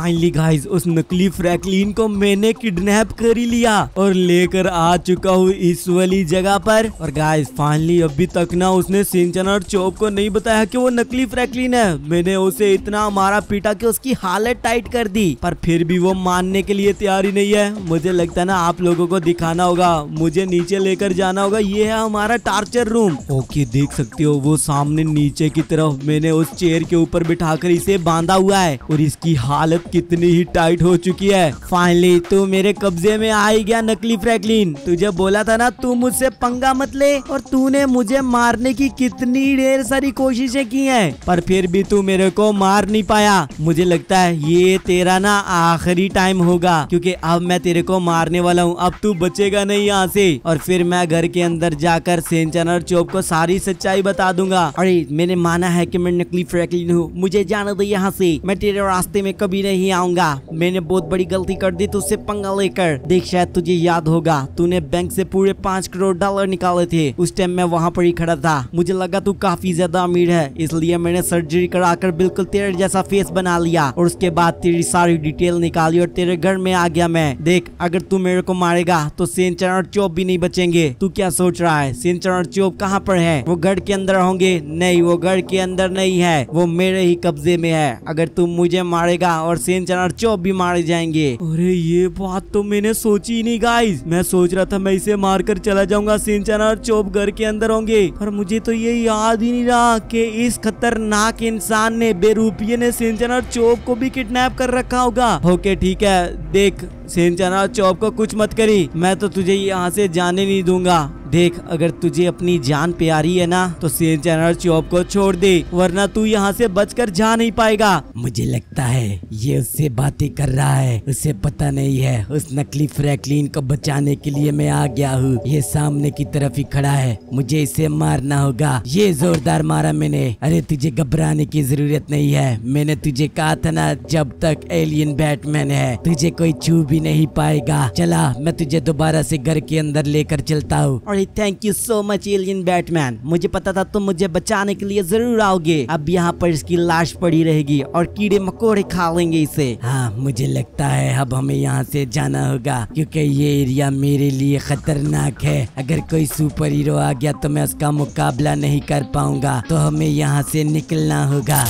Finally guys उस नकली Franklin को मैंने किडनैप कर ही लिया और लेकर आ चुका हूँ इस वाली जगह पर। और गाइस फाइनली अभी तक ना उसने सिंचन और चोप को नहीं बताया कि वो नकली फ्रैंकलिन है। मैंने उसे इतना मारा पीटा कि उसकी हालत टाइट कर दी। पर फिर भी वो मानने के लिए तैयार ही नहीं है। मुझे लगता है ना आप लोगों को दिखाना होगा। मुझे नीचे लेकर जाना होगा। ये है हमारा टार्चर रूम ओके देख सकते हो, वो सामने नीचे की तरफ़ मैंने उस चेयर के ऊपर बिठाकर इसे बांधा हुआ है। और इसकी हालत कितनी ही टाइट हो चुकी है। फाइनली तू मेरे कब्जे में आ ही गया, नकली फ्रैंकलिन तुझे बोला था ना, तू मुझसे पंगा मत ले, और तूने मुझे मारने की कितनी ढेर सारी कोशिशें की हैं। पर फिर भी तू मेरे को मार नहीं पाया। मुझे लगता है ये तेरा ना आखिरी टाइम होगा, क्योंकि अब मैं तेरे को मारने वाला हूँ। अब तू बचेगा नहीं यहाँ से। और फिर मैं घर के अंदर जाकर सेंचन और चोप को सारी सच्चाई बता दूँगा। अरे, मैंने माना है की मैं नकली फ्रैंकलिन हूँ। मुझे जाना दो यहाँ से। मैं तेरे रास्ते में कभी नहीं आऊँगा। मैंने बहुत बड़ी गलती कर दी, तुझसे पंगा लेकर। देख, शायद तुझे याद होगा, तूने बैंक से पूरे पाँच करोड़ डॉलर निकाले थे। उस टाइम मैं वहाँ पर ही खड़ा था। मुझे लगा तू काफ़ी ज़्यादा अमीर है, इसलिए मैंने सर्जरी कराकर बिल्कुल तेरे जैसा फेस बना लिया। और उसके बाद तेरी सारी डिटेल निकाली और तेरे घर में आ गया मैं। देख, अगर तू मेरे को मारेगा तो सेंचर और चोप भी नहीं बचेंगे। तू क्या सोच रहा है? सेंचर और चोप कहाँ पर है? वो घर के अंदर होंगे? नहीं, वो घर के अंदर नहीं है। वो मेरे ही कब्जे में है। अगर तू मुझे मारेगा और सेंचर और चोप भी मारे जाएँगे। अरे ये बात तो मैंने सोची ही नहीं गाइस मैं सोच रहा था मैं इसे मार कर चला जाऊँगा सिंचन और चोप घर के अंदर होंगे। पर मुझे तो ये याद ही नहीं रहा कि इस खतरनाक इंसान ने बेरूपिये ने सिंचन और चोप को भी किडनैप कर रखा होगा। ओके ठीक है। देख सिंचन और चोप को कुछ मत करी। मैं तो तुझे यहाँ से जाने नहीं दूँगा। देख, अगर तुझे अपनी जान प्यारी है ना तो सिंचन और चोप को छोड़ दे, वरना तू यहाँ से बचकर जा नहीं पाएगा। मुझे लगता है, ये उससे बातें कर रहा है। उसे पता नहीं है, उस नकली फ्रैंकलिन को बचाने के लिए मैं आ गया हूँ। ये सामने की तरफ़ ही खड़ा है। मुझे इसे मारना होगा। ये जोरदार मारा मैंने। अरे, तुझे घबराने की ज़रूरत नहीं है। मैंने तुझे कहा था ना, जब तक एलियन बैटमैन है, तुझे कोई छू भी नहीं पाएगा। चला, मैं तुझे दोबारा से घर के अंदर लेकर चलता हूँ। अरे thank you so much alien Batman मुझे पता था तुम मुझे बचाने के लिए ज़रूर आओगे। अब यहाँ पर इसकी लाश पड़ी रहेगी और कीड़े मकोड़े खा लेंगे इसे। हाँ मुझे लगता है अब हमें यहाँ से जाना होगा, क्योंकि ये एरिया मेरे लिए खतरनाक है। अगर कोई सुपर हीरो आ गया तो मैं उसका मुकाबला नहीं कर पाऊँगा तो हमें यहाँ से निकलना होगा।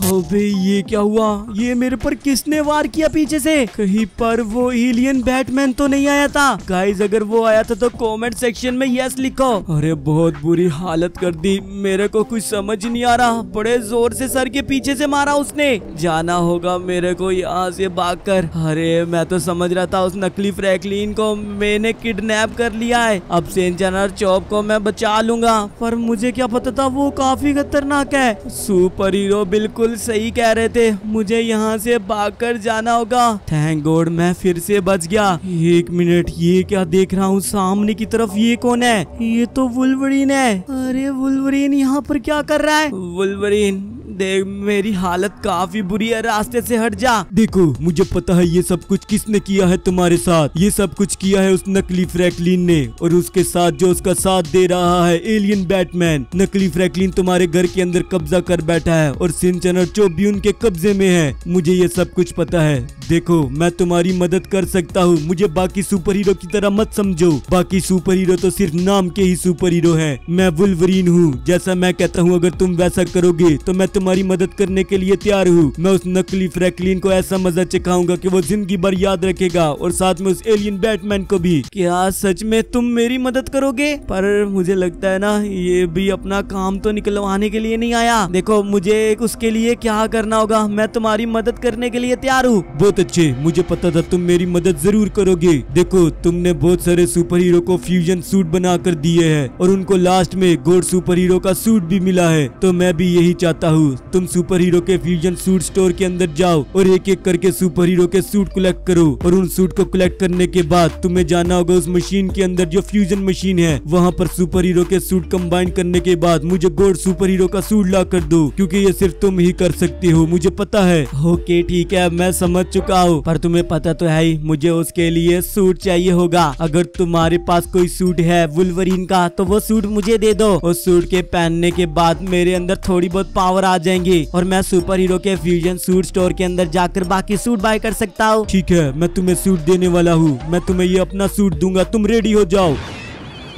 अबे, ये क्या हुआ? ये मेरे पर किसने वार किया पीछे से? कहीं पर वो एलियन बैटमैन तो नहीं आया था? गाइस अगर वो आया था तो कमेंट सेक्शन में यस लिखो। अरे, बहुत बुरी हालत कर दी। मेरे को कुछ समझ नहीं आ रहा। बड़े ज़ोर से सर के पीछे से मारा उसने। जाना होगा मेरे को यहाँ से भागकर। अरे, मैं तो समझ रहा था उस नकली फ्रैंकलिन को मैंने किडनैप कर लिया है। अब और चौप को मैं बचा लूँगा। पर मुझे क्या पता था वो काफ़ी खतरनाक है। सुपर हीरो बिल्कुल बिल्कुल सही कह रहे थे। मुझे यहाँ से भागकर जाना होगा। थैंक गॉड, मैं फिर से बच गया। एक मिनट, ये क्या देख रहा हूँ? सामने की तरफ़ ये कौन है? ये तो वुल्वरीन है। अरे, वुल्वरीन यहाँ पर क्या कर रहा है? वुल्वरीन देख मेरी हालत काफ़ी बुरी है, रास्ते से हट जा। देखो, मुझे पता है ये सब कुछ किसने किया है तुम्हारे साथ। ये सब कुछ किया है उस नकली फ्रैंकलिन ने, और उसके साथ जो उसका साथ दे रहा है, एलियन बैटमैन। नकली फ्रैंकलिन तुम्हारे घर के अंदर कब्जा कर बैठा है, और सिंचन और चोप भी उनके कब्जे में है, मुझे ये सब कुछ पता है। देखो, मैं तुम्हारी मदद कर सकता हूँ, मुझे बाकी सुपर हीरो की तरह मत समझो। बाकी सुपर हीरो तो सिर्फ़ नाम के ही सुपर हीरो है। मैं वुल्वरीन हूँ, जैसा मैं कहता हूँ, अगर तुम वैसा करोगे तो मैं तुम्हारी मदद करने के लिए तैयार हूँ। मैं उस नकली फ्रैंकलिन को ऐसा मज़ा चखाऊँगा कि वो ज़िंदगी भर याद रखेगा और साथ में उस एलियन बैटमैन को भी। क्या सच में तुम मेरी मदद करोगे? पर मुझे लगता है ना, ये भी अपना काम तो निकलवाने के लिए नहीं आया। देखो, मुझे उसके लिए क्या करना होगा? मैं तुम्हारी मदद करने के लिए तैयार हूँ। बहुत अच्छे। मुझे पता था तुम मेरी मदद ज़रूर करोगे। देखो, तुमने बहुत सारे सुपर हीरो को फ्यूजन सूट बना कर दिए है और उनको लास्ट में गोड सुपर हीरो का सूट भी मिला है। तो मैं भी यही चाहता हूँ। तुम सुपर हीरो के फ्यूजन सूट स्टोर के अंदर जाओ और एक एक करके सुपर हीरो के सूट कलेक्ट करो और उन सूट को कलेक्ट करने के बाद तुम्हें जाना होगा उस मशीन के अंदर जो फ्यूजन मशीन है। वहाँ पर सुपर हीरो के सूट कम्बाइन करने के बाद मुझे गोड सुपर हीरो का सूट ला कर दो, क्यूँकी ये सिर्फ़ तुम ही कर सकते हो, मुझे पता है। ओके, ठीक है, मैं समझ चुका हूँ, पर तुम्हें पता तो है ही, मुझे उसके लिए सूट चाहिए होगा। अगर तुम्हारे पास कोई सूट है वुल्वरीन का तो वो सूट मुझे दे दो। उस सूट के पहनने के बाद मेरे अंदर थोड़ी बहुत पावर आ जाएँगे और मैं सुपर हीरो के फ्यूजन सूट स्टोर के अंदर जाकर बाकी सूट बाय कर सकता हूँ। ठीक है, मैं तुम्हें सूट देने वाला हूँ। मैं तुम्हें ये अपना सूट दूँगा। तुम रेडी हो, जाओ।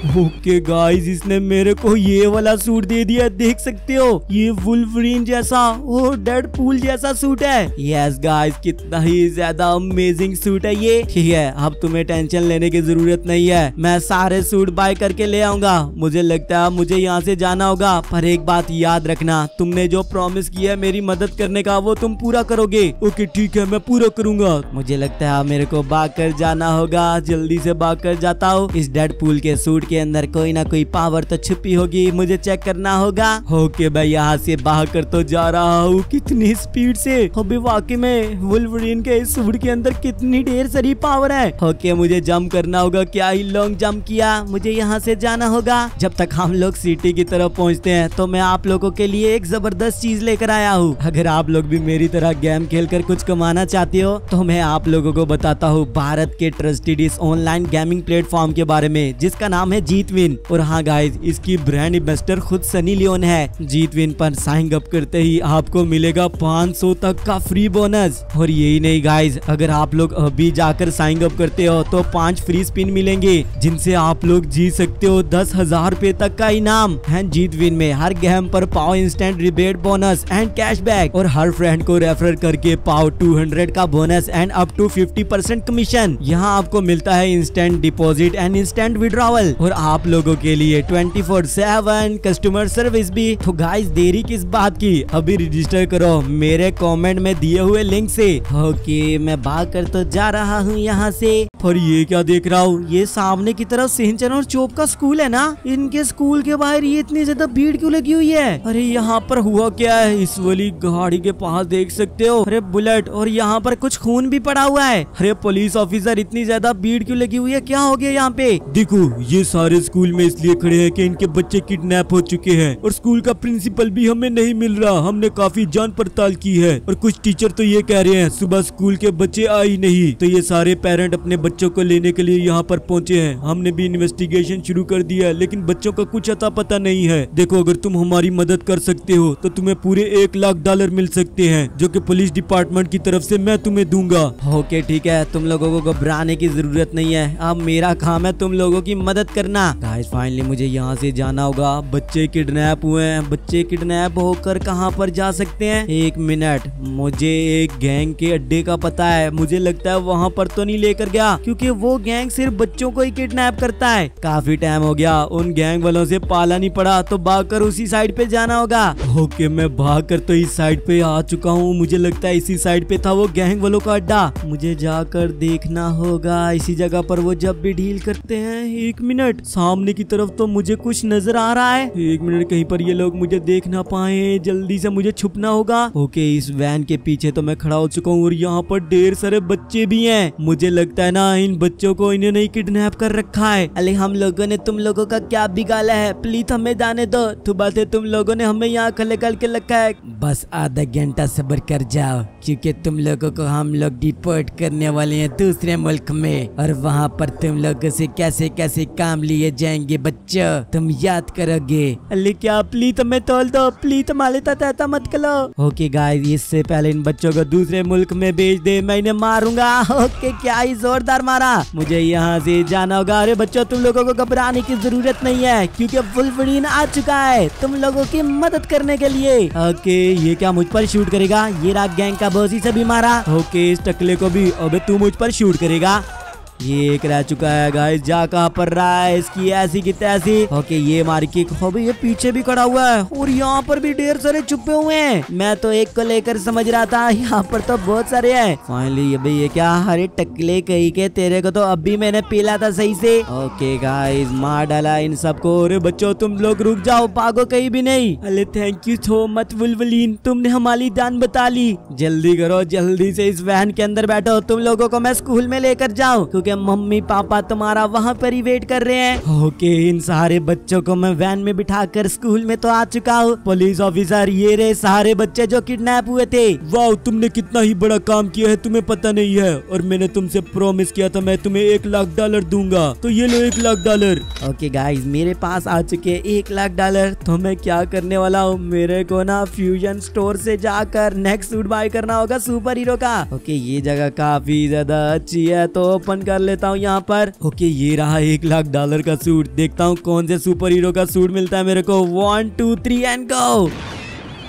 ओके गाइस इसने मेरे को ये वाला सूट दे दिया, देख सकते हो? ये वुल्वरीन जैसा वो डेड पूल जैसा सूट है। यस गाइस कितना ही ज़्यादा अमेजिंग सूट है ये। ठीक है, अब तुम्हें टेंशन लेने की ज़रूरत नहीं है। मैं सारे सूट बाय करके ले आऊँगा। मुझे लगता है मुझे यहाँ से जाना होगा। पर एक बात याद रखना, तुमने जो प्रॉमिस किया है मेरी मदद करने का, वो तुम पूरा करोगे। ओके ठीक है, मैं पूरा करूँगा। मुझे लगता है मेरे को भाग कर जाना होगा। जल्दी से भाग कर जाता हूँ। इस डेड पूल के सूट के अंदर कोई ना कोई पावर तो छुपी होगी, मुझे चेक करना होगा। ओके मैं यहाँ से बाहर कर तो जा रहा हूँ। कितनी स्पीड से। अभी वाकई में वुल्वरीन के इस सूट के अंदर कितनी ढेर सारी पावर है। ओके मुझे जम्प करना होगा। क्या ही लॉन्ग जम्प किया? मुझे यहाँ से जाना होगा। जब तक हम लोग सिटी की तरफ़ पहुँचते हैं तो मैं आप लोगों के लिए एक ज़बरदस्त चीज़ लेकर आया हूँ। अगर आप लोग भी मेरी तरह गेम खेल कर कुछ कमाना चाहते हो तो मैं आप लोगों को बताता हूँ भारत के ट्रस्टेड इस ऑनलाइन गेमिंग प्लेटफॉर्म के बारे में, जिसका नाम है जीत विन। और हाँ गाइज़ इसकी ब्रांड इन्वेस्टर खुद सनी लियोन है। जीत विन पर साइन अप करते ही आपको मिलेगा 500 तक का फ्री बोनस और यही नहीं गाइज़ अगर आप लोग अभी जाकर साइन अप करते हो तो पाँच फ्री स्पिन मिलेंगे, जिनसे आप लोग जीत सकते हो दस हज़ार रूपए तक का इनाम। है जीत विन में हर गेम पर पाओ instant rebate bonus and cashback और हर फ्रेंड को रेफर करके पाओ 200 का bonus and up to 50 percent commission यहाँ आपको मिलता है instant deposit and instant withdrawal और आप लोगों के लिए 24 फोर सेवन कस्टमर सर्विस भी। तो गाइस देरी किस बात की? अभी रजिस्टर करो, मेरे कमेंट में दिए हुए लिंक से। ओके मैं भाग कर तो जा रहा हूँ यहाँ से। और ये क्या देख रहा हूँ? ये सामने की तरफ़ सिंचन और चोप का स्कूल है ना? इनके स्कूल के बाहर ये इतनी ज़्यादा भीड़ क्यों लगी हुई है? अरे यहाँ पर हुआ क्या है? इस वाली गाड़ी के पास देख सकते हो। अरे बुलेट, और यहाँ पर कुछ खून भी पड़ा हुआ है। अरे पुलिस ऑफिसर इतनी ज़्यादा भीड़ क्यों लगी हुई है? क्या हो गया यहाँ पे? देखो, ये सारे स्कूल में इसलिए खड़े हैं कि इनके बच्चे किडनैप हो चुके हैं और स्कूल का प्रिंसिपल भी हमें नहीं मिल रहा। हमने काफ़ी जान पड़ताल की है और कुछ टीचर तो ये कह रहे हैं, सुबह स्कूल के बच्चे आई नहीं। तो ये सारे पेरेंट अपने बच्चों को लेने के लिए यहाँ पर पहुँचे हैं। हमने भी इन्वेस्टिगेशन शुरू कर दिया है, लेकिन बच्चों का कुछ अता पता नहीं है। देखो, अगर तुम हमारी मदद कर सकते हो तो तुम्हें पूरे एक लाख डॉलर मिल सकते हैं, जो कि पुलिस डिपार्टमेंट की तरफ़ से मैं तुम्हें दूँगा। ओके, ठीक है। तुम लोगों को घबराने की ज़रूरत नहीं है। अब मेरा काम है तुम लोगों की मदद करना। गाइस फाइनली मुझे यहाँ से जाना होगा। बच्चे किडनैप हुए हैं। बच्चे किडनैप होकर कहाँ पर जा सकते हैं? एक मिनट मुझे एक गैंग के अड्डे का पता है। मुझे लगता है वहाँ पर तो नहीं लेकर गया, क्योंकि वो गैंग सिर्फ़ बच्चों को ही किडनैप करता है। काफ़ी टाइम हो गया। उन गैंग वालों से पाला नहीं पड़ा तो भाग कर उसी साइड पे जाना होगा। ओके मैं भाग कर तो इस साइड पे आ चुका हूँ। मुझे लगता है इसी साइड पे था वो गैंग वालों का अड्डा। मुझे जाकर देखना होगा। इसी जगह पर वो जब भी डील करते हैं, एक मिनट सामने की तरफ़ तो मुझे कुछ नज़र आ रहा है। एक मिनट, कहीं पर ये लोग मुझे देख ना पाए। जल्दी से मुझे छुपना होगा। ओके, इस वैन के पीछे तो मैं खड़ा हो चुका हूँ और यहाँ पर ढेर सारे बच्चे भी हैं। मुझे लगता है ना, इन बच्चों को इन्हें नहीं किडनैप कर रखा है। अरे, हम लोगों ने तुम लोगों का क्या बिगाला है? प्लीज़ हमें जाने दो। तो बात है तुम लोगों ने हमें यहाँ खले कल के रखा है। बस आधा घंटा सबर कर जाओ, क्योंकि तुम लोगों को हम लोग डिपोर्ट करने वाले हैं दूसरे मुल्क में। और वहाँ पर तुम लोगों से कैसे कैसे काम लिए जाएँगे बच्चों, तुम याद करोगे। अरे क्या प्लीज़ तोल दो। प्लीज़ मत करो ओके गाइस इससे पहले इन बच्चों को दूसरे मुल्क में भेज दे, मैं इन्हें मारूँगा। ओके, क्या ही जोरदार मारा। मुझे यहाँ से जाना होगा। अरे बच्चों, तुम लोगों को घबराने की ज़रूरत नहीं है, क्योंकि वुल्वरीन आ चुका है तुम लोगों की मदद करने के लिए। ओके, ये क्या मुझ पर शूट करेगा? ये राग गैंग का बॉस से भी मारा। ओके, इस टकले को भी, अबे तू मुझ पर शूट करेगा। ये एक रह चुका है गाइस जा कहाँ पर रहा है? इसकी ऐसी की तैसी। ओके ये मार की अबे ये पीछे भी खड़ा हुआ है और यहाँ पर भी ढेर सारे छुपे हुए हैं। मैं तो एक को लेकर समझ रहा था, यहाँ पर तो बहुत सारे हैं। फाइनली ये भाई ये क्या? अरे, टकले कही के? तेरे को तो अभी मैंने पीला था सही से। ओके गाइस मार डाला इन सबको। अरे, बच्चों, तुम लोग रुक जाओ। भागो कहीं भी नहीं। अरे thank you so much Wolverine तुमने हमारी जान बता ली। जल्दी करो, जल्दी से इस वैन के अंदर बैठो। तुम लोगों को मैं स्कूल में लेकर जाऊँ, क्योंकि के मम्मी पापा तुम्हारा वहाँ पर ही वेट कर रहे हैं। ओके इन सारे बच्चों को मैं वैन में बिठा कर स्कूल में तो आ चुका हूँ। पुलिस ऑफिसर ये रहे सारे बच्चे जो किडनैप हुए थे। वाह तुमने कितना ही बड़ा काम किया है तुम्हें पता नहीं है। और मैंने तुमसे प्रॉमिस किया था मैं तुम्हें एक लाख डॉलर दूँगा। तो ये लो एक लाख डॉलर ओके गाइज़ मेरे पास आ चुके एक लाख डॉलर तो मैं क्या करने वाला हूँ? मेरे को ना फ्यूजन स्टोर से जाकर नेक्स्ट सूट बाय करना होगा सुपर हीरो का। ओके ये जगह काफ़ी ज़्यादा अच्छी है तो ओपन कर लेता हूँ यहाँ पर। ओके, ये रहा एक लाख डॉलर का सूट। देखता हूँ कौन से सुपर हीरो का सूट मिलता है मेरे को। One two three and go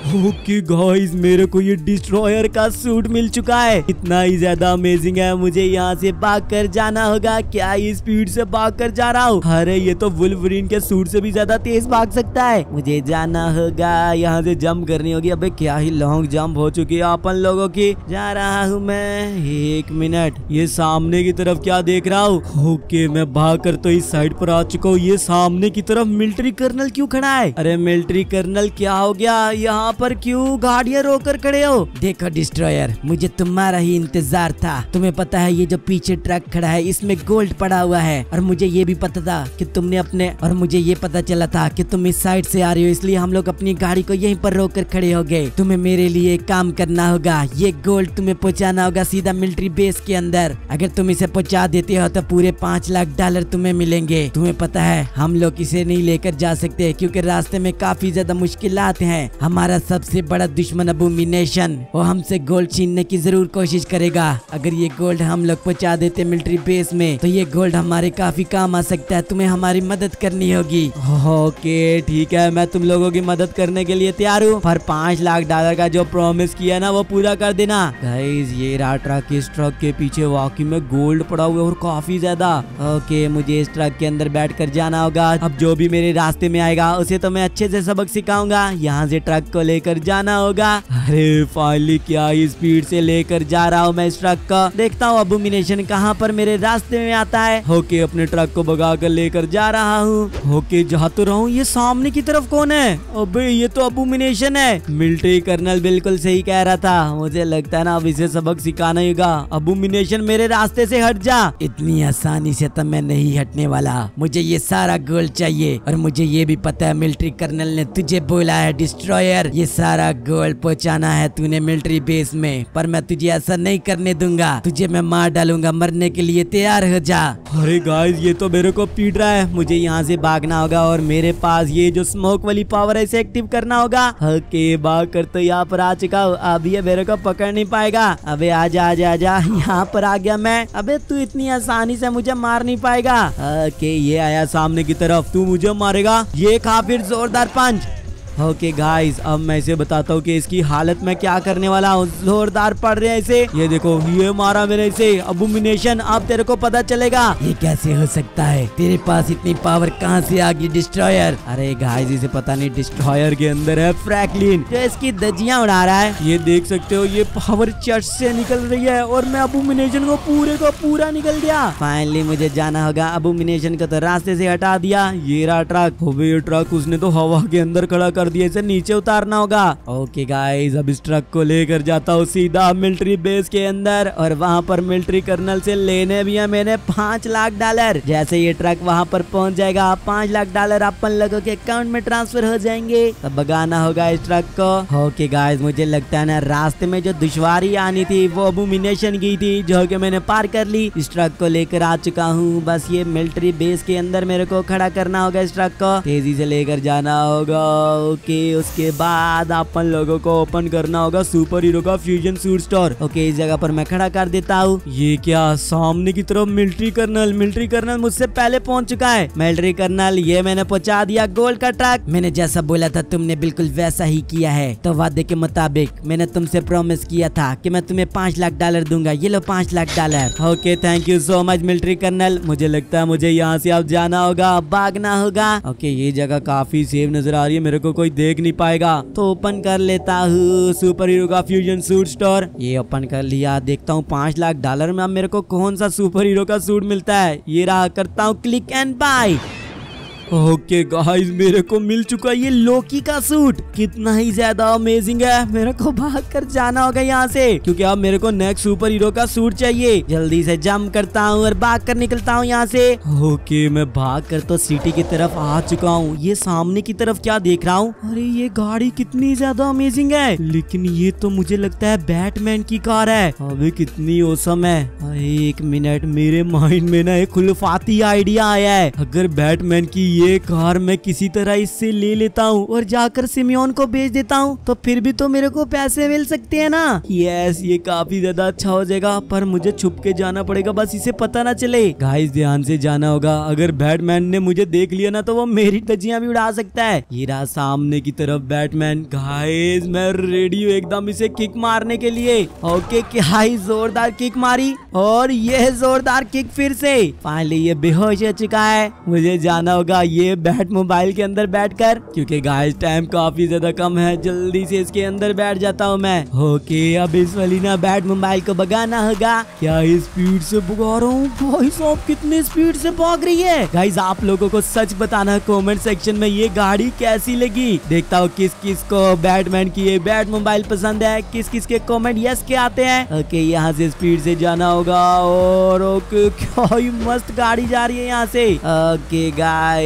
okay guys मेरे को ये डिस्ट्रॉयर का सूट मिल चुका है। इतना ही ज़्यादा अमेजिंग है, मुझे यहाँ से भाग कर जाना होगा। क्या स्पीड से भाग कर जा रहा हूँ? अरे, ये तो वुल्वरीन के सूट से भी ज़्यादा तेज भाग सकता है। मुझे जाना होगा, यहाँ से जंप करनी होगी। अबे, क्या ही लॉन्ग जंप हो चुकी है अपन लोगों की। जा रहा हूँ मैं। एक मिनट ये सामने की तरफ़ क्या देख रहा हूँ? ओके मैं भाग कर तो इस साइड पर आ चुका हूँ। ये सामने की तरफ़ मिलिट्री कर्नल क्यों खड़ा है? अरे मिलिट्री कर्नल क्या हो गया? यहाँ पर क्यों गाड़ियाँ रोकर खड़े हो? देखो डिस्ट्रॉयर मुझे तुम्हारा ही इंतज़ार था। तुम्हें पता है, ये जो पीछे ट्रक खड़ा है, इसमें गोल्ड पड़ा हुआ है। और मुझे ये भी पता था कि तुमने अपने, और मुझे ये पता चला था कि तुम इस साइड से आ रही हो, इसलिए हम लोग अपनी गाड़ी को यहीं पर रोक खड़े हो गए। तुम्हें मेरे लिए काम करना होगा, ये गोल्ड तुम्हें पहुँचाना होगा सीधा मिलिट्री बेस के अंदर। अगर तुम इसे पहुँचा देते हो तो पूरे पाँच लाख डॉलर तुम्हें मिलेंगे। तुम्हें पता है, हम लोग इसे नहीं लेकर जा सकते, क्योंकि रास्ते में काफ़ी ज़्यादा मुश्किल हैं। हमारा सबसे बड़ा दुश्मन अबोमिनेशन वो हमसे गोल्ड छीनने की ज़रूर कोशिश करेगा। अगर ये गोल्ड हम लोग पहुँचा देते मिलिट्री बेस में तो ये गोल्ड हमारे काफ़ी काम आ सकता है। तुम्हें हमारी मदद करनी होगी। ओके, ठीक है, मैं तुम लोगों की मदद करने के लिए तैयार हूँ। पर पाँच लाख डॉलर का जो प्रॉमिस किया ना, वो पूरा कर देना। गाइस ये रहा ट्रक इस ट्रक के पीछे वाकई में गोल्ड पड़ा हुआ और काफ़ी ज़्यादा। ओके, मुझे इस ट्रक के अंदर बैठ कर जाना होगा। अब जो भी मेरे रास्ते में आएगा, उसे तो मैं अच्छे से सबक सिखाऊँगा। यहाँ से ट्रक को लेकर जाना होगा। अरे फाइनली क्या स्पीड से लेकर जा रहा हूँ मैं इस ट्रक का। देखता हूँ अबुमिनेशन कहाँ पर मेरे रास्ते में आता है। होके अपने ट्रक को भगा कर लेकर जा रहा हूँ। होके जा तो रहा हूँ, ये सामने की तरफ़ कौन है? अबे, ये तो अबुमिनेशन है। मिलिट्री कर्नल बिल्कुल सही कह रहा था। मुझे लगता है ना, अब इसे सबक सिखाना ही होगा। अबुमिनेशन मेरे रास्ते से हट जा। इतनी आसानी से तो मैं नहीं हटने वाला। मुझे ये सारा गोल्ड चाहिए। और मुझे ये भी पता है मिलिट्री कर्नल ने तुझे बोला है डिस्ट्रॉयर ये सारा गोल्ड पहुंचाना है तूने मिलिट्री बेस में, पर मैं तुझे ऐसा नहीं करने दूँगा। तुझे मैं मार डालूँगा, मरने के लिए तैयार हो जा। अरे गाइस ये तो मेरे को पीट रहा है। मुझे यहाँ से भागना होगा और मेरे पास ये जो स्मोक वाली पावर है, इसे एक्टिव करना होगा। ओके भाग कर तो यहाँ पर आ चुका हूँ। अब ये मेरे को पकड़ नहीं पाएगा। अबे आजा आजा आजा यहाँ पर आ गया मैं। अबे तू इतनी आसानी से मुझे मार नहीं पाएगा। ओके, ये आया सामने की तरफ़। तू मुझे मारेगा। ये खा फिर जोरदार पंच ओके गाइस अब मैं इसे बताता हूँ कि इसकी हालत में क्या करने वाला हूँ। जोरदार पड़ रहे हैं इसे। ये देखो, ये मारा मेरे इसे। अबुमिनेशन अब तेरे को पता चलेगा। ये कैसे हो सकता है? तेरे पास इतनी पावर कहाँ से आ गई डिस्ट्रॉयर अरे गाइस इसे पता नहीं डिस्ट्रॉयर के अंदर है फ्रैकलिन जो इसकी दजियाँ उड़ा रहा है। ये देख सकते हो, ये पावर चर्च से निकल रही है और मैं अबुमिनेशन को पूरे को पूरा निकल गया। फाइनली मुझे जाना होगा। अबुमिनेशन को तो रास्ते से हटा दिया। ये रहा ट्रक ये ट्रक उसने तो हवा के अंदर खड़ा कर दिया, इसे नीचे उतारना होगा। ओके गाइस अब इस ट्रक को लेकर जाता हूँ सीधा मिलिट्री बेस के अंदर और वहाँ पर मिलिट्री कर्नल से लेने भी है मैंने पाँच लाख डॉलर जैसे ये ट्रक वहाँ पर पहुँच जाएगा पाँच लाख डॉलर अपन लोगों के अकाउंट में ट्रांसफ़र हो जाएँगे। तब भगाना होगा इस ट्रक को। ओके गाइज़ मुझे लगता है ना, रास्ते में जो दुश्वारी आनी थी, वो अबुमिनेशन की थी, जो कि मैंने पार कर ली। इस ट्रक को लेकर आ चुका हूँ। बस ये मिलिट्री बेस के अंदर मेरे को खड़ा करना होगा इस ट्रक को। तेज़ी से लेकर जाना होगा। ओके, उसके बाद अपन लोगों को ओपन करना होगा सुपर हीरो का फ्यूजन सूट स्टोर ओके, इस जगह पर मैं खड़ा कर देता हूँ। ये क्या, सामने की तरफ़ मिलिट्री कर्नल मिलिट्री कर्नल मुझसे पहले पहुँच चुका है। मिलिट्री कर्नल ये मैंने पहुँचा दिया गोल्ड का ट्रक मैंने जैसा बोला था तुमने बिल्कुल वैसा ही किया है। तो वादे के मुताबिक मैंने तुमसे प्रॉमिस किया था कि मैं तुम्हें पाँच लाख डॉलर दूँगा। ये लो पाँच lakh dollar okay thank you so much military colonel मुझे लगता है मुझे यहाँ से अब जाना होगा भागना होगा। ओके, ये जगह काफ़ी सेफ़ नज़र आ रही है मेरे को कोई देख नहीं पाएगा। तो ओपन कर लेता हूँ सुपर हीरो का फ्यूजन सूट स्टोर ये ओपन कर लिया, देखता हूँ पाँच लाख डॉलर में अब मेरे को कौन सा सुपर हीरो का सूट मिलता है। ये रहा करता हूँ click and buy okay guys मेरे को मिल चुका ये लोकी का सूट कितना ही ज़्यादा अमेजिंग है। मेरे को भाग कर जाना होगा यहाँ से। क्योंकि अब मेरे को नेक्स्ट सुपर हीरो का सूट चाहिए। जल्दी से जंप करता हूँ और भाग कर निकलता हूँ यहाँ से। ओके मैं भाग कर तो सिटी की तरफ़ आ चुका हूँ। ये सामने की तरफ़ क्या देख रहा हूँ? अरे, ये गाड़ी कितनी ज़्यादा अमेजिंग है। लेकिन ये तो मुझे लगता है बैटमैन की कार है। अभी कितनी औसम है। एक मिनट मेरे माइंड में ना एक खुलफाती आइडिया आया है। अगर बैटमैन की ये कार मैं किसी तरह इससे ले लेता हूँ और जाकर सिमियोन को बेच देता हूँ। तो फिर भी तो मेरे को पैसे मिल सकते हैं ना? यस ये काफ़ी ज़्यादा अच्छा हो जाएगा, पर मुझे छुप के जाना पड़ेगा, बस इसे पता ना चले। गाइस ध्यान से जाना होगा, अगर बैटमैन ने मुझे देख लिया ना तो वो मेरी तजिया भी उड़ा सकता है। ये रहा सामने की तरफ़ बैटमैन गाइस मैं रेडी हूँ एकदम इसे किक मारने के लिए। ओके क्या ही जोरदार किक मारी, और ये जोरदार किक फिर से। फाइनली ये बेहोश हो चुका है। मुझे जाना होगा ये बैट मोबाइल के अंदर बैठ कर क्यूँकी गाइस टाइम काफ़ी ज़्यादा कम है, जल्दी से इसके अंदर बैठ जाता हूँ मैं। ओके अब इस वाली ना बैट मोबाइल को भगाना होगा। क्या स्पीड से भगा रहा हूँ? भाई साहब, कितने स्पीड से भाग रही है? गाइस आप लोगों को सच बताना कमेंट सेक्शन में ये गाड़ी कैसी लगी? देखता हूँ किस किस को बैटमैन की ये बैट मोबाइल पसंद है, किस किस के कमेंट यस के आते हैं। ओके यहाँ से स्पीड से जाना होगा, और ओके क्या मस्त गाड़ी जा रही है यहाँ से। ओके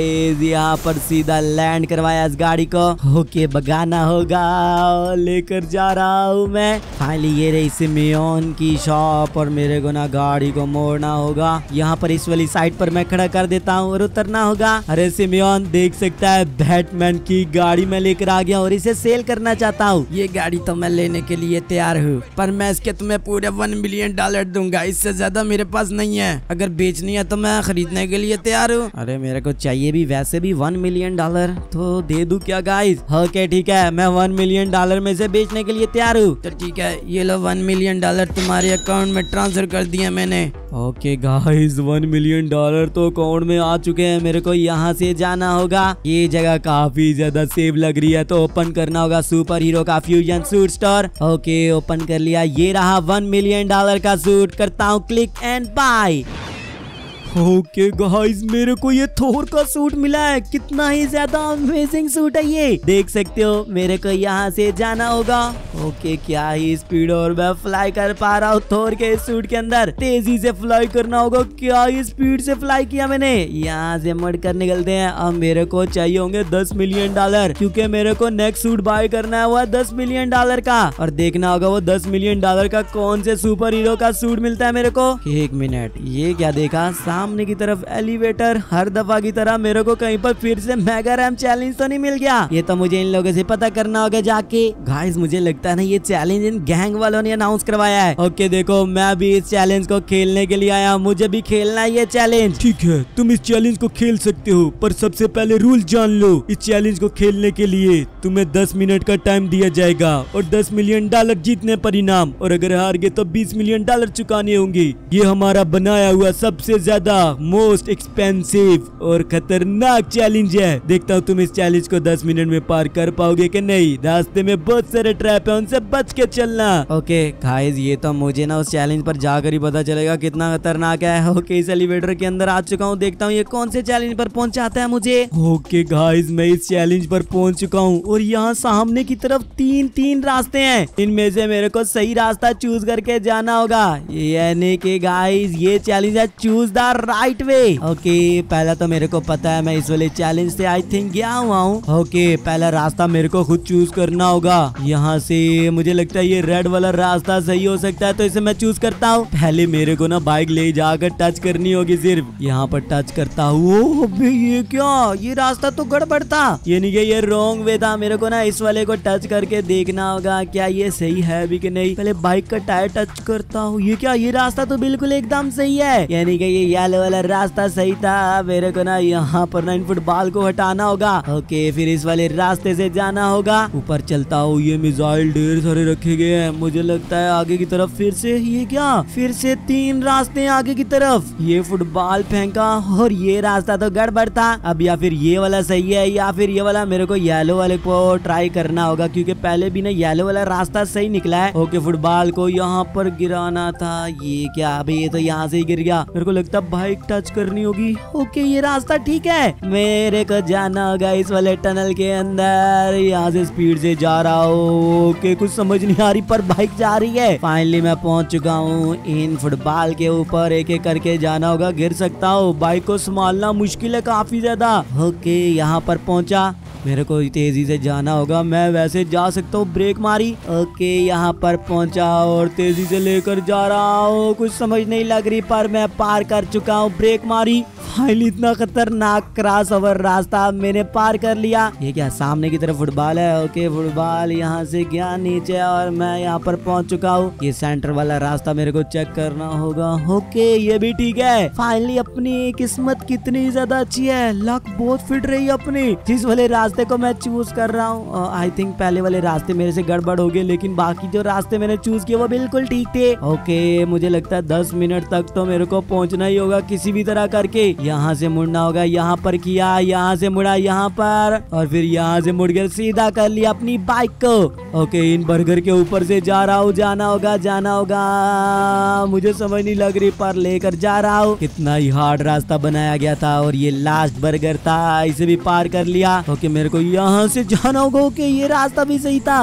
गाइस यहाँ पर सीधा लैंड करवाया इस गाड़ी को। होके भगाना होगा, लेकर जा रहा हूँ मैं। फाइनली ये रही सिमियोन की शॉप और मेरे को ना गाड़ी को मोड़ना होगा। यहाँ पर इस वाली साइड पर मैं खड़ा कर देता हूँ और उतरना होगा। अरे सिमियोन देख सकता है बैटमैन की गाड़ी में लेकर आ गया और इसे सेल करना चाहता हूँ। ये गाड़ी तो मैं लेने के लिए तैयार हूँ, पर मैं इसके तुम्हें पूरे वन मिलियन डॉलर दूँगा। इससे ज़्यादा मेरे पास नहीं है। अगर बेचनी है तो मैं खरीदने के लिए तैयार हूँ। अरे मेरे को चाहिए भी वैसे भी वन मिलियन डॉलर तो दे दू क्या गाइस ओके ठीक है? मैं वन मिलियन डॉलर में से बेचने के लिए तैयार हूँ। तो ठीक है ये लो वन मिलियन डॉलर तुम्हारे अकाउंट में ट्रांसफ़र कर दिया मैंने। Okay guys one million dollar तो अकाउंट में आ चुके हैं। मेरे को यहाँ से जाना होगा। ये जगह काफ़ी ज़्यादा सेफ़ लग रही है तो ओपन करना होगा सुपर हीरो का fusion suit store okay open कर लिया। ये रहा वन मिलियन डॉलर का सूट करता हूँ click and buy okay guys मेरे को ये थोर का सूट मिला है। कितना ही ज़्यादा अमेजिंग सूट है ये। देख सकते हो, मेरे को यहाँ से जाना होगा। ओके क्या ही स्पीड और मैं फ्लाई कर पा रहा हूँ थोर के इस सूट के अंदर। तेज़ी से फ्लाई करना होगा। क्या ही स्पीड से फ्लाई किया मैंने। यहाँ से मड़ कर निकलते हैं। अब मेरे को चाहिए होंगे दस मिलियन डॉलर क्योंकि मेरे को नेक्स्ट सूट बाय करना है वो दस मिलियन डॉलर का। और देखना होगा वो दस मिलियन डॉलर का कौन से सुपर हीरो का सूट मिलता है मेरे को। एक मिनट ये क्या देखा? सामने की तरफ़ एलिवेटर हर दफ़ा की तरह मेरे को कहीं पर फिर से मेगा रैम चैलेंज तो नहीं मिल गया। ये तो मुझे इन लोगों से पता करना होगा जाके। गाइस मुझे लगता है ना ये चैलेंज इन गैंग वालों ने अनाउंस करवाया है। ओके देखो, मैं भी इस चैलेंज को खेलने के लिए आया मुझे भी खेलना है ये चैलेंज ठीक है, तुम इस चैलेंज को खेल सकते हो, पर सबसे पहले रूल जान लो। इस चैलेंज को खेलने के लिए तुम्हें 10 मिनट का टाइम दिया जाएगा, और 10 मिलियन डॉलर जीतने पर इनाम। और अगर हार गए तो 20 मिलियन डॉलर चुकाने होंगे। ये हमारा बनाया हुआ सबसे ज़्यादा मोस्ट एक्सपेंसिव और खतरनाक चैलेंज है। देखता हूँ तुम इस चैलेंज को 10 मिनट में पार कर पाओगे कि नहीं। रास्ते में बहुत सारे ट्रैप है उनसे बच के चलना। ओके गाइस ये तो मुझे ना उस चैलेंज पर जाकर ही पता चलेगा कितना खतरनाक है। ओके इस एलिवेटर के अंदर आ चुका हूँ देखता हूँ ये कौन से चैलेंज पर पहुंचाता है मुझे। ओके गाइस मैं इस चैलेंज पर पहुँच चुका हूँ और यहाँ सामने की तरफ़ तीन तीन रास्ते हैं। इनमें से मेरे को सही रास्ता चूज़ करके जाना होगा। यानी कि गाइस ये चैलेंज है choose the right way okay पहला तो मेरे को पता है, मैं इस वाले चैलेंज से आई थिंक गया हुआ हूँ। ओके पहला रास्ता मेरे को खुद चूज़ करना होगा। यहाँ से मुझे लगता है ये रेड वाला रास्ता सही हो सकता है तो इसे मैं चूज़ करता हूँ। पहले मेरे को ना बाइक ले जाकर टच करनी होगी सिर्फ़। यहाँ पर टच करता हूँ। ये क्या? ये रास्ता तो गड़बड़ था। ये नहीं ये रॉन्ग वे था। मेरे को ना इस वाले को टच करके देखना होगा, क्या ये सही है भी कि नहीं। पहले बाइक का टायर टच करता हूँ। ये क्या? ये रास्ता तो बिल्कुल एकदम सही है। यानी कि ये येलो वाला रास्ता सही था। मेरे को ना यहाँ पर ना इन फुटबॉल को हटाना होगा। ओके, फिर इस वाले रास्ते से जाना होगा। ऊपर चलता हूँ, ये मिसाइल ढेर सारे रखे गए हैं। मुझे लगता है आगे की तरफ़ फिर से ये क्या? फिर से तीन रास्ते आगे की तरफ़। ये फुटबॉल फेंका और ये रास्ता तो गड़बड़ था। अब या फिर ये वाला सही है या फिर ये वाला मेरे को येलो वाले को ट्राई करना होगा, क्योंकि पहले भी ना येलो वाला रास्ता सही निकला है। ओके, फुटबॉल को यहाँ पर गिराना था। ये क्या? अभी ये तो यहाँ से ही गिर गया। मेरे को लगता बाइक टच करनी होगी। ओके ये रास्ता ठीक है। मेरे को जाना होगा इस वाले टनल के अंदर। यहाँ से स्पीड से जा रहा हूँ। ओके कुछ समझ नहीं आ रही, पर बाइक जा रही है। फाइनली मैं पहुँच चुका हूँ। इन फुटबॉल के ऊपर एक एक करके जाना होगा, गिर सकता हूँ। बाइक को संभालना मुश्किल है काफ़ी ज़्यादा। ओके यहाँ पर पहुँचा। मेरे को तेज़ी से जाना होगा, मैं वैसे जा सकता हूँ ब्रेक मारी। ओके यहाँ पर पहुँचा और तेज़ी से लेकर जा रहा हूँ। कुछ समझ नहीं लग रही, पर मैं पार कर चुका हूँ ब्रेक मारी। फाइनली इतना खतरनाक क्रॉस ओवर रास्ता मैंने पार कर लिया। ये क्या, सामने की तरफ़ फुटबॉल है? ओके फुटबॉल यहाँ से गया नीचे और मैं यहाँ पर पहुँच चुका हूँ। ये सेंटर वाला रास्ता मेरे को चेक करना होगा। ओके ये भी ठीक है। फाइनली अपनी किस्मत कितनी ज़्यादा अच्छी है। लक बहुत फिट रही है अपनी। जिस वाले रास्ते को मैं चूज़ कर रहा हूँ। आई थिंक पहले वाले रास्ते मेरे से गड़बड़ हो गए, लेकिन बाकी जो रास्ते मैंने चूज़ किए वो बिल्कुल ठीक थे। ओके मुझे लगता है दस मिनट तक तो मेरे को पहुँचना ही होगा किसी भी तरह करके। यहाँ से मुड़ना होगा, यहाँ पर किया, यहाँ से मुड़ा, यहाँ पर। और फिर यहाँ से मुड़ कर सीधा कर लिया अपनी बाइक को। ओके इन बर्गर के ऊपर से जा रहा हूँ, जाना होगा जाना होगा। मुझे समझ नहीं लग रही, पर लेकर जा रहा हूँ। कितना ही हार्ड रास्ता बनाया गया था और ये लास्ट बर्गर था, इसे भी पार कर लिया। ओके मेरे को यहाँ से जाना होगा। ओके ये रास्ता भी सही था।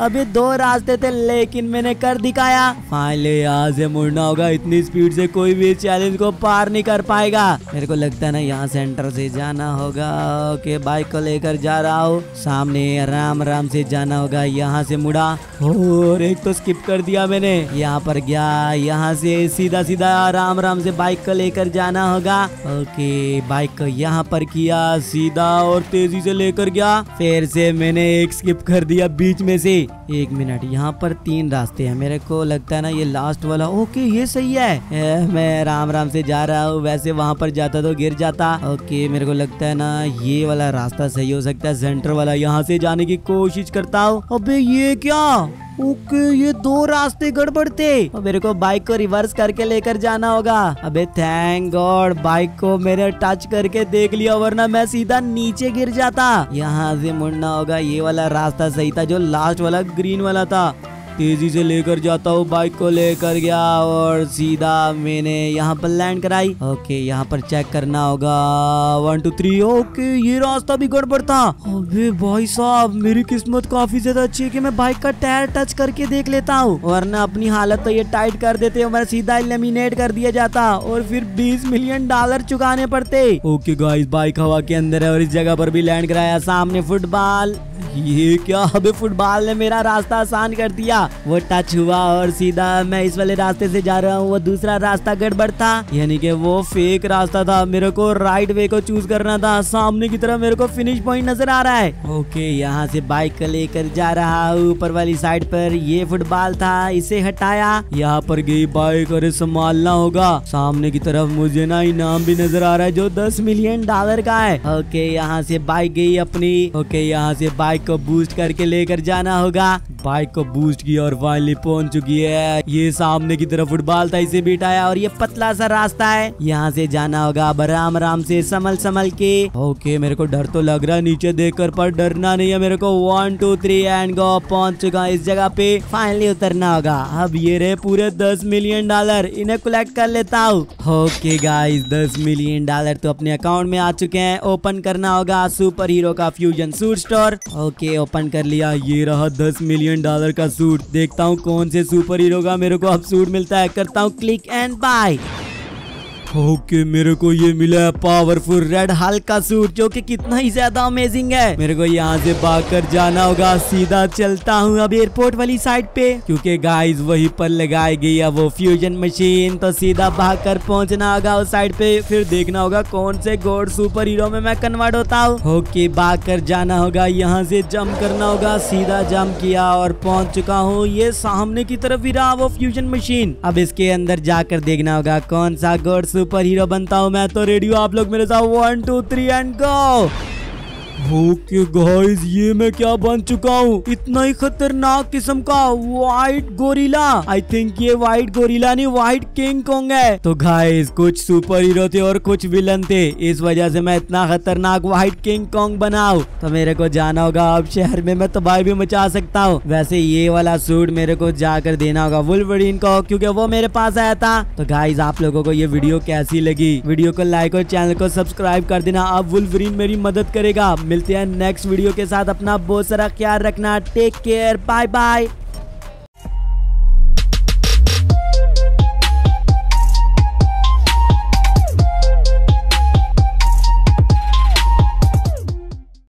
अभी दो रास्ते थे, लेकिन मैंने कर दिखाया। फाइनली यहाँ से मुड़ना होगा, इतनी स्पीड से कोई भी चैलेंज को पार नहीं कर पाएगा। मेरे को लगता है ना, यहाँ सेंटर से जाना होगा। ओके बाइक को लेकर जा रहा हूँ। सामने आराम आराम से जाना होगा, यहाँ से मुड़ा। और एक तो स्किप कर दिया मैंने। यहाँ पर गया, यहाँ से सीधा सीधा आराम आराम से बाइक को लेकर जाना होगा। ओके बाइक को यहाँ पर किया, सीधा और तेज़ी से लेकर गया। फिर से मैंने एक स्किप कर दिया बीच में से। एक मिनट यहाँ पर तीन रास्ते हैं। मेरे को लगता है ना ये लास्ट वाला ओके ये सही है। ए, मैं आराम राम से जा रहा हूँ वैसे वहाँ पर जाता तो गिर जाता। ओके मेरे को लगता है ना ये वाला रास्ता सही हो सकता है। सेंटर वाला यहाँ से जाने की कोशिश करता हूँ। अबे ये क्या? ओके ये दो रास्ते गड़बड़ थे। मेरे को बाइक को रिवर्स करके लेकर जाना होगा। अबे थैंक गॉड बाइक को मेरे टच करके देख लिया, वरना मैं सीधा नीचे गिर जाता। यहाँ से मुड़ना होगा, ये वाला रास्ता सही था, जो लास्ट वाला ग्रीन वाला था। तेज़ी से लेकर जाता हूँ बाइक को लेकर गया और सीधा मैंने यहाँ पर लैंड कराई। ओके यहाँ पर चेक करना होगा। वन टू थ्री ओके ये रास्ता भी गड़बड़ था। अबे भाई साहब, मेरी किस्मत काफ़ी ज़्यादा अच्छी है कि मैं बाइक का टायर टच करके देख लेता हूँ। वरना अपनी हालत तो ये टाइट कर देते मैं सीधा लेमिनेट कर दिया जाता और फिर 20 मिलियन डॉलर चुकाने पड़ते। ओके गाइस बाइक हवा के अंदर है और इस जगह पर भी लैंड कराया सामने फुटबॉल ये क्या? अबे फुटबॉल ने मेरा रास्ता आसान कर दिया। वो टच हुआ और सीधा मैं इस वाले रास्ते से जा रहा हूँ, वो दूसरा रास्ता गड़बड़ था। यानी कि वो फेक रास्ता था। मेरे को राइट वे को चूज़ करना था। सामने की तरफ़ मेरे को फिनिश पॉइंट नज़र आ रहा है। ओके, यहाँ से बाइक को लेकर जा रहा हूँ। ऊपर वाली साइड पर ये फुटबॉल था, इसे हटाया। यहाँ पर गई बाइक और संभालना होगा। सामने की तरफ़ मुझे ना इनाम भी नज़र आ रहा है, जो दस मिलियन डॉलर का है। ओके, यहाँ से बाइक गई अपनी। ओके, यहाँ से बाइक को बूस्ट करके लेकर जाना होगा। बाइक को बूस्ट किया और फाइनली पहुँच चुकी है। ये सामने की तरफ़ फुटबॉल था, इसे बिठाया और ये पतला सा रास्ता है। यहाँ से जाना होगा अब आराम आराम से संभल संभल के। ओके, मेरे को डर तो लग रहा है, नीचे देखकर, पर डरना नहीं है मेरे को। One two three and go पहुँच चुका इस जगह पे। फाइनली उतरना होगा। अब ये रहे पूरे दस मिलियन डॉलर इन्हें कलेक्ट कर लेता हूँ। ओके गाइस दस मिलियन डॉलर तो अपने अकाउंट में आ चुके हैं। ओपन करना होगा सुपर हीरो का fusion suit store okay open कर लिया। ये रहा दस मिलियन डॉलर का सूट देखता हूँ कौन से सुपर हीरो का मेरे को अब सूट मिलता है। करता हूँ क्लिक एंड बाय ओके, मेरे को ये मिला है पावरफुल रेड हल्क का सूट, जो कि कितना ही ज़्यादा अमेजिंग है। मेरे को यहाँ से भागकर जाना होगा, सीधा चलता हूँ अब एयरपोर्ट वाली साइड पे। क्योंकि गाइस वहीं पर लगाई गई है वो फ्यूजन मशीन तो सीधा भागकर पहुँचना होगा उस साइड पे। फिर देखना होगा कौन से गोड सुपर हीरो में मैं कन्वर्ट होता हूँ। ओके भाग कर जाना होगा, यहाँ से जम्प करना होगा, सीधा जंप किया और पहुँच चुका हूँ। ये सामने की तरफ़ ही रहा वो फ्यूजन मशीन अब इसके अंदर जाकर देखना होगा कौन सा गोड सुपर हीरो बनता हूँ मैं तो रेडियो आप लोग मेरे साथ one two three and go okay guys ये मैं क्या बन चुका हूँ? इतना ही खतरनाक किस्म का व्हाइट गोरिला आई थिंक ये व्हाइट गोरिला नहीं व्हाइट किंग कॉन्ग है। तो गाइस कुछ सुपर हीरो थे और कुछ विलन थे। इस वजह से मैं इतना खतरनाक व्हाइट किंग कॉन्ग बनाऊ तो मेरे को जाना होगा, अब शहर में मैं तबाही भी मचा सकता हूँ। वैसे ये वाला सूट मेरे को जाकर देना होगा वुलवरीन को, क्यूँकी वो मेरे पास आया था। तो गाइज़ आप लोगों को ये वीडियो कैसी लगी? वीडियो को लाइक और चैनल को सब्सक्राइब कर देना। अब वुलवरीन मेरी मदद करेगा। मिलते हैं नेक्स्ट वीडियो के साथ। अपना बहुत सारा ख्याल रखना। Take care bye bye